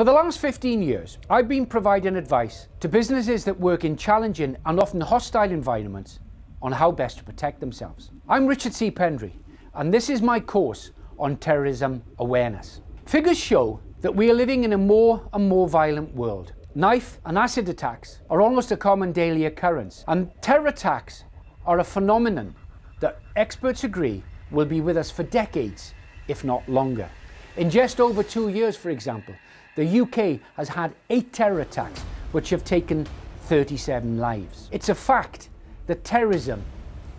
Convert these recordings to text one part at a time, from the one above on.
For the last 15 years, I've been providing advice to businesses that work in challenging and often hostile environments on how best to protect themselves. I'm Richard C. Pendry, and this is my course on terrorism awareness. Figures show that we are living in a more and more violent world. Knife and acid attacks are almost a common daily occurrence, and terror attacks are a phenomenon that experts agree will be with us for decades, if not longer. In just over two years, for example, the UK has had eight terror attacks which have taken 37 lives. It's a fact that terrorism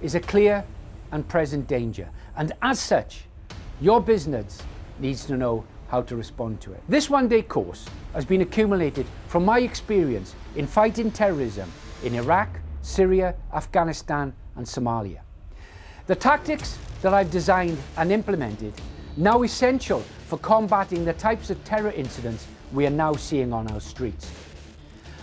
is a clear and present danger, and as such, your business needs to know how to respond to it. This one day course has been accumulated from my experience in fighting terrorism in Iraq, Syria, Afghanistan, and Somalia. The tactics that I've designed and implemented now essential for combating the types of terror incidents we are now seeing on our streets.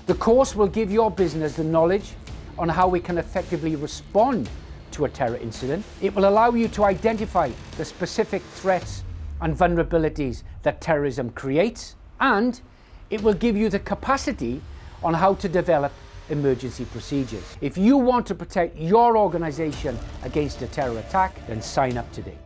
The course will give your business the knowledge on how we can effectively respond to a terror incident. It will allow you to identify the specific threats and vulnerabilities that terrorism creates, and it will give you the capacity on how to develop emergency procedures. If you want to protect your organisation against a terror attack, then sign up today.